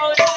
Bye.